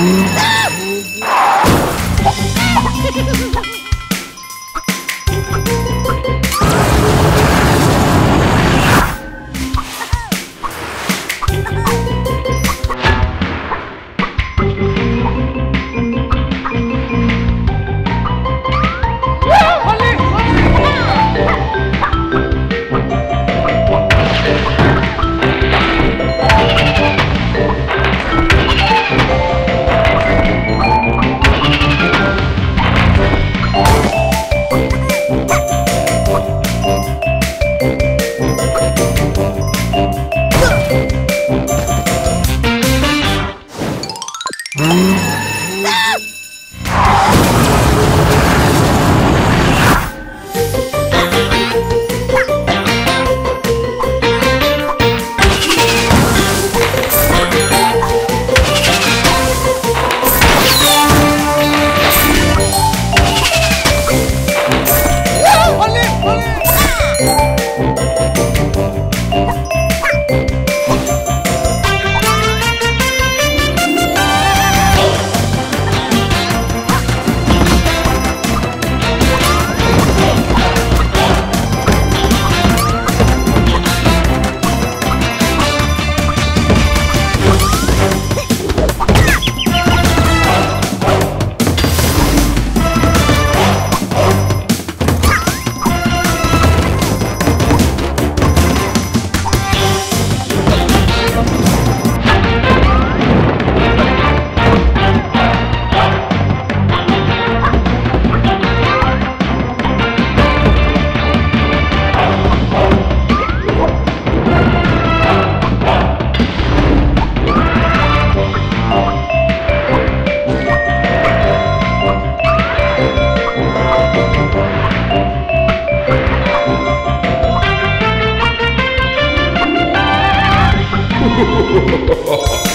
Ha ¡Ja,